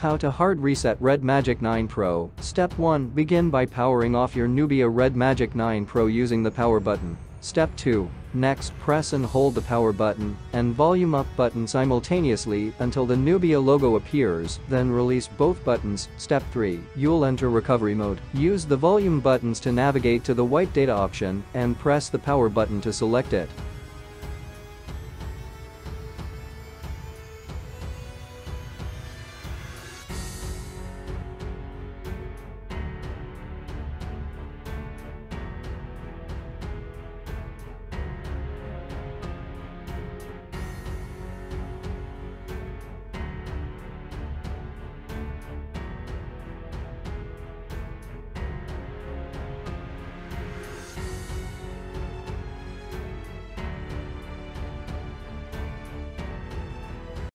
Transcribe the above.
How to hard reset Red Magic 9 Pro. Step 1. Begin by powering off your Nubia Red Magic 9 Pro using the power button. Step 2. Next, press and hold the power button and volume up button simultaneously until the Nubia logo appears, then release both buttons. Step 3. You'll enter recovery mode. Use the volume buttons to navigate to the wipe data option and press the power button to select it.